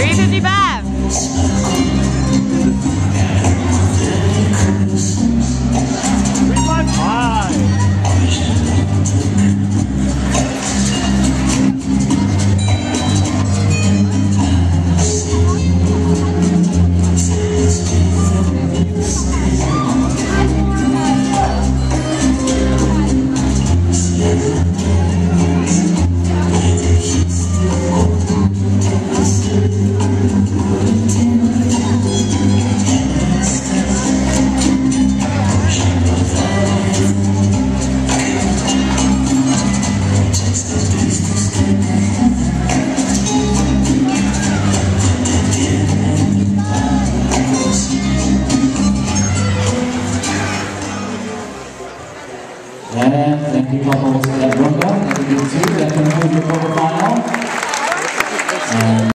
Grito de. And thank you couples that. Thank you to that concludes your quarterfinal. And